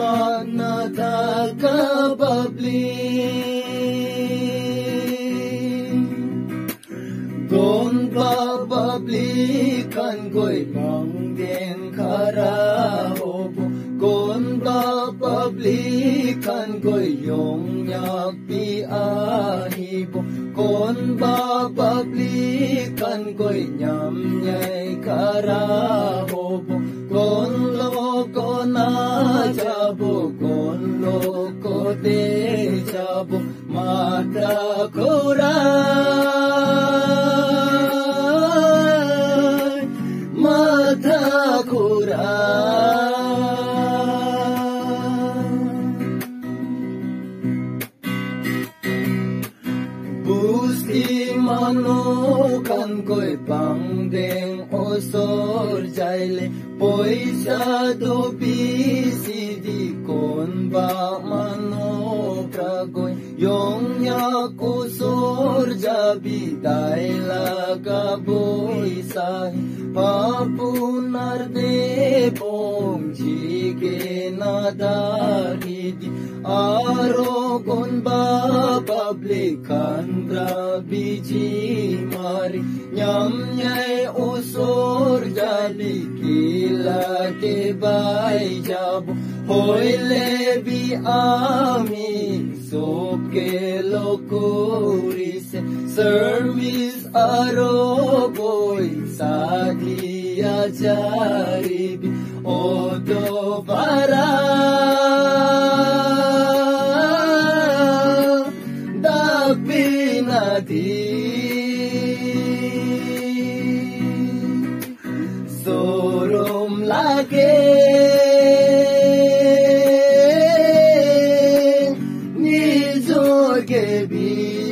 معناتها probably Gone probably kan goi mong den kara opo Gone probably kan goi yong yak bi ahibo Gone probably kan goi nyam nyai kara যাব মাত্রা খোরা। মাথা খোরা। বুঝি মানো কান কই পাম দেন ওসর যাইলে পয়সা তো পিসি দি কোন বা manokra ko'y Yong nya kusor jabi daila ka boy sahi Papunar de bong jike na daridi Aro kon ba pablikan biji mari. Nyam nyai के बाई जाब होइले बि आमी, सोके लोकोरी से सर्विस आरो बोई, सागिया जारी भी ओ दोबारा। दाबी ना दी Lagi Nizor gebi